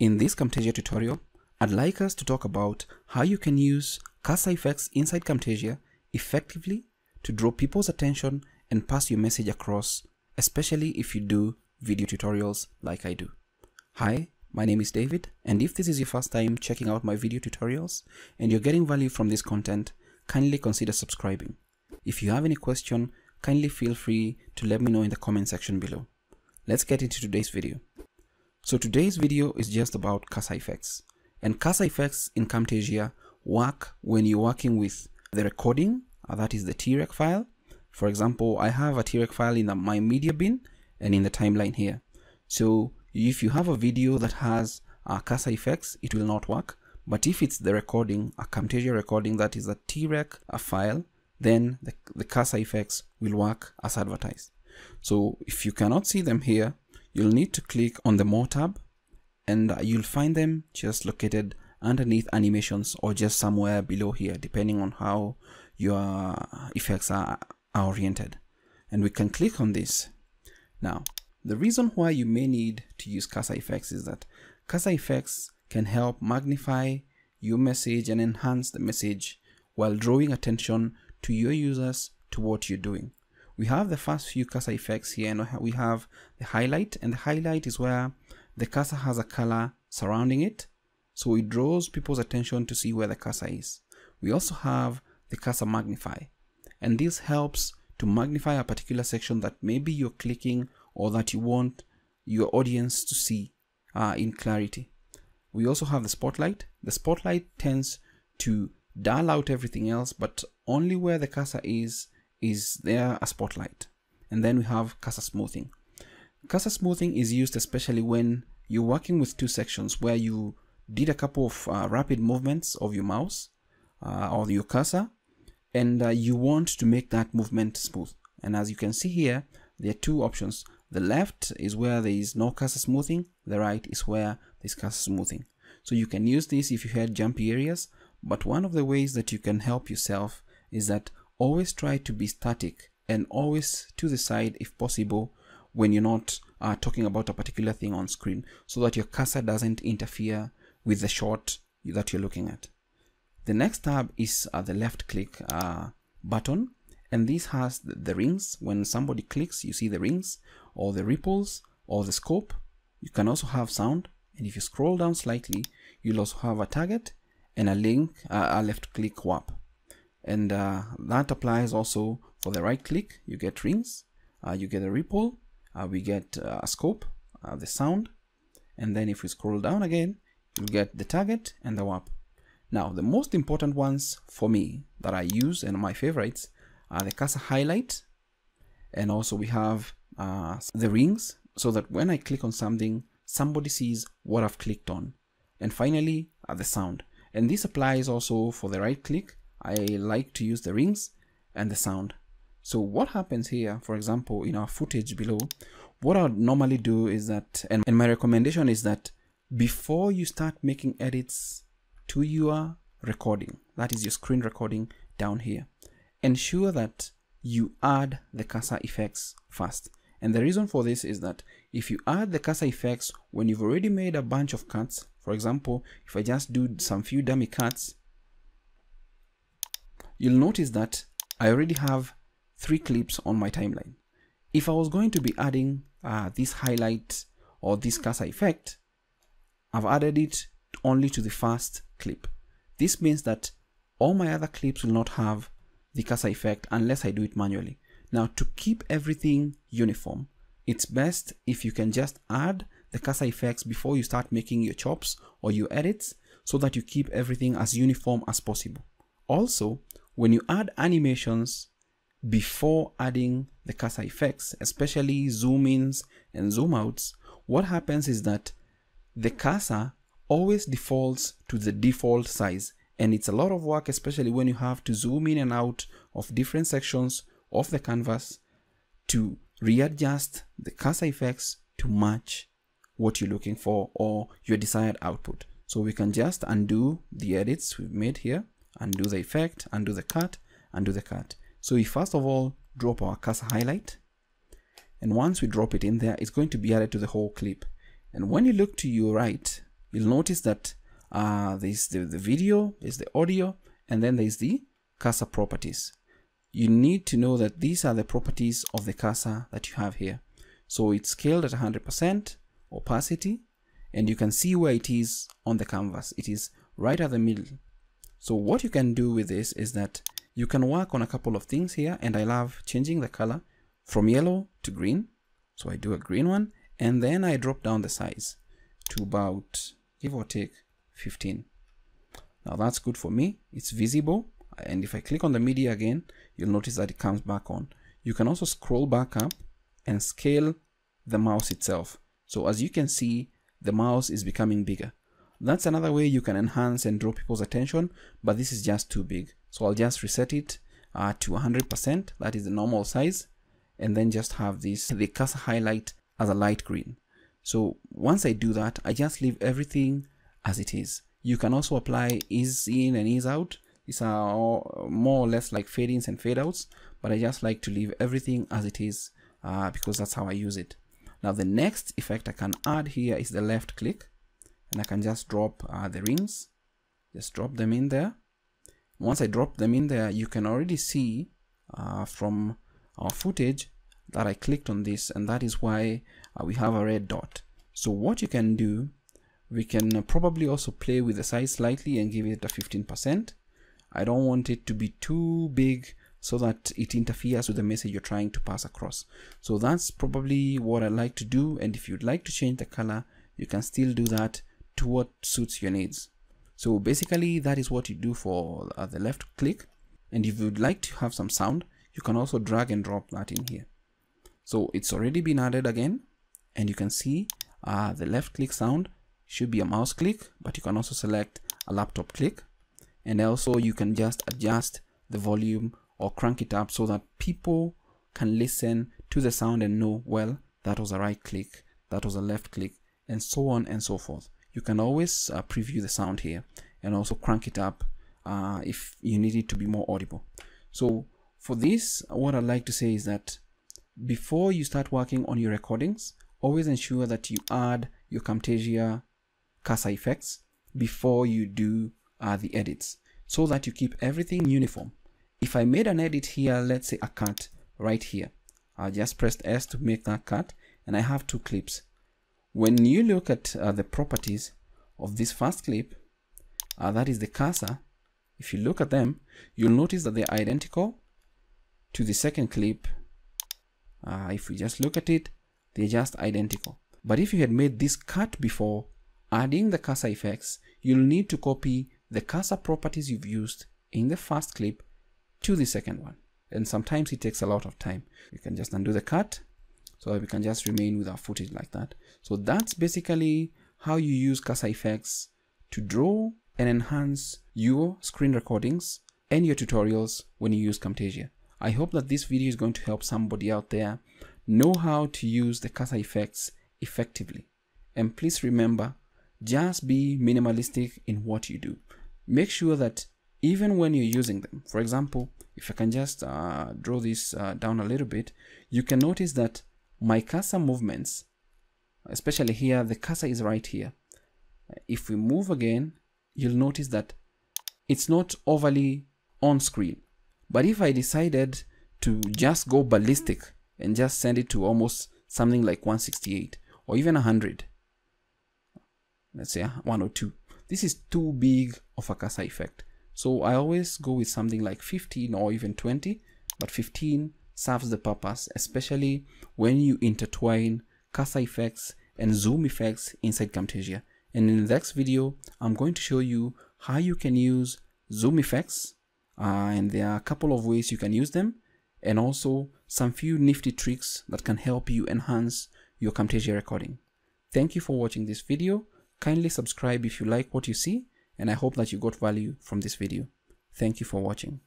In this Camtasia tutorial, I'd like us to talk about how you can use cursor effects inside Camtasia effectively to draw people's attention and pass your message across, especially if you do video tutorials like I do. Hi, my name is David, and if this is your first time checking out my video tutorials and you're getting value from this content, kindly consider subscribing. If you have any question, kindly feel free to let me know in the comment section below. Let's get into today's video. So today's video is just about cursor effects. And cursor effects in Camtasia work when you're working with the recording, uh, that is the TREC file. For example, I have a TREC file in the, my media bin and in the timeline here. So if you have a video that has uh, cursor effects, it will not work. But if it's the recording, a Camtasia recording that is a TREC a file, then the, the cursor effects will work as advertised. So if you cannot see them here, you'll need to click on the more tab and you'll find them just located underneath animations or just somewhere below here depending on how your effects are, are oriented. And we can click on this. Now the reason why you may need to use cursor effects is that cursor effects can help magnify your message and enhance the message while drawing attention to your users to what you're doing we have the first few cursor effects here and we have the highlight and the highlight is where the cursor has a color surrounding it. So it draws people's attention to see where the cursor is. We also have the cursor magnify and this helps to magnify a particular section that maybe you're clicking or that you want your audience to see uh, in clarity. We also have the spotlight. The spotlight tends to dull out everything else but only where the cursor is is there a spotlight. And then we have cursor smoothing. Cursor smoothing is used especially when you're working with two sections where you did a couple of uh, rapid movements of your mouse uh, or your cursor and uh, you want to make that movement smooth. And as you can see here there are two options. The left is where there is no cursor smoothing. The right is where there's cursor smoothing. So you can use this if you had jumpy areas but one of the ways that you can help yourself is that always try to be static and always to the side if possible when you're not uh, talking about a particular thing on screen so that your cursor doesn't interfere with the shot that you're looking at. The next tab is uh, the left click uh, button and this has the, rings. When somebody clicks you see the rings or the ripples or the scope. You can also have sound and if you scroll down slightly you'll also have a target and a link, uh, a left click warp and uh, that applies also for the right click you get rings uh, you get a ripple uh, we get uh, a scope uh, the sound. And then if we scroll down again you get the target and the warp now the most important ones for me that I use and my favorites are the cursor highlight and also we have uh, the rings so that when I click on something somebody sees what I've clicked on. And finally the sound. And this applies also for the right click I like to use the rings and the sound. So what happens here, for example, in our footage below, what I would normally do is that, and, and my recommendation is that before you start making edits to your recording, that is your screen recording down here, ensure that you add the cursor effects first. And the reason for this is that if you add the cursor effects when you've already made a bunch of cuts, for example, if I just do some few dummy cuts, you'll notice that I already have three clips on my timeline. If I was going to be adding uh, this highlight or this cursor effect, I've added it only to the first clip. This means that all my other clips will not have the cursor effect unless I do it manually. Now to keep everything uniform, it's best if you can just add the cursor effects before you start making your chops or your edits so that you keep everything as uniform as possible. Also, when you add animations before adding the cursor effects, especially zoom ins and zoom outs, what happens is that the cursor always defaults to the default size and it's a lot of work especially when you have to zoom in and out of different sections of the canvas to readjust the cursor effects to match what you're looking for or your desired output. So we can just undo the edits we've made here undo the effect, undo the cut, undo the cut. So we first of all drop our cursor highlight. And once we drop it in there, it's going to be added to the whole clip. And when you look to your right, you'll notice that uh, there's the, the video, there's the audio, and then there's the cursor properties. You need to know that these are the properties of the cursor that you have here. So it's scaled at 100% opacity, and you can see where it is on the canvas. It is right at the middle. So what you can do with this is that you can work on a couple of things here, and I love changing the color from yellow to green. So I do a green one, and then I drop down the size to about, give or take, 15. Now that's good for me. It's visible. And if I click on the media again, you'll notice that it comes back on. You can also scroll back up and scale the mouse itself. So as you can see, the mouse is becoming bigger. That's another way you can enhance and draw people's attention, but this is just too big. So I'll just reset it uh, to 100%, that is the normal size, and then just have this, the cursor highlight as a light green. So once I do that, I just leave everything as it is. You can also apply ease in and ease out. These are more or less like fade ins and fade outs, but I just like to leave everything as it is uh, because that's how I use it. Now the next effect I can add here is the left click and I can just drop uh, the rings, just drop them in there. Once I drop them in there, you can already see uh, from our footage that I clicked on this and that is why uh, we have a red dot. So what you can do we can probably also play with the size slightly and give it a 15%. I don't want it to be too big so that it interferes with the message you're trying to pass across. So that's probably what I like to do. And if you'd like to change the color, you can still do that to what suits your needs. So basically that is what you do for uh, the left click. And if you'd like to have some sound, you can also drag and drop that in here. So it's already been added again and you can see uh, the left click sound should be a mouse click but you can also select a laptop click and also you can just adjust the volume or crank it up so that people can listen to the sound and know well that was a right click that was a left click and so on and so forth you can always uh, preview the sound here and also crank it up uh, if you need it to be more audible so for this what I'd like to say is that before you start working on your recordings always ensure that you add your Camtasia cursor effects before you do uh, the edits so that you keep everything uniform. If I made an edit here, let's say a cut right here, I just pressed S to make that cut and I have two clips. When you look at uh, the properties of this first clip, uh, that is the cursor, if you look at them, you'll notice that they're identical to the second clip. Uh, if we just look at it, they're just identical. But if you had made this cut before, adding the cursor effects, you'll need to copy the cursor properties you've used in the first clip to the second one. And sometimes it takes a lot of time. We can just undo the cut so we can just remain with our footage like that. So that's basically how you use cursor effects to draw and enhance your screen recordings and your tutorials when you use Camtasia. I hope that this video is going to help somebody out there know how to use the cursor effects effectively. And please remember just be minimalistic in what you do. Make sure that even when you're using them, for example, if I can just uh, draw this uh, down a little bit, you can notice that my cursor movements, especially here, the cursor is right here. If we move again, you'll notice that it's not overly on screen. But if I decided to just go ballistic and just send it to almost something like 168 or even 100, let's say uh, 102 this is too big of a cursor effect so i always go with something like 15 or even 20 but 15 serves the purpose especially when you intertwine cursor effects and zoom effects inside camtasia and in the next video i'm going to show you how you can use zoom effects uh, and there are a couple of ways you can use them and also some few nifty tricks that can help you enhance your camtasia recording thank you for watching this video Kindly subscribe if you like what you see and I hope that you got value from this video. Thank you for watching.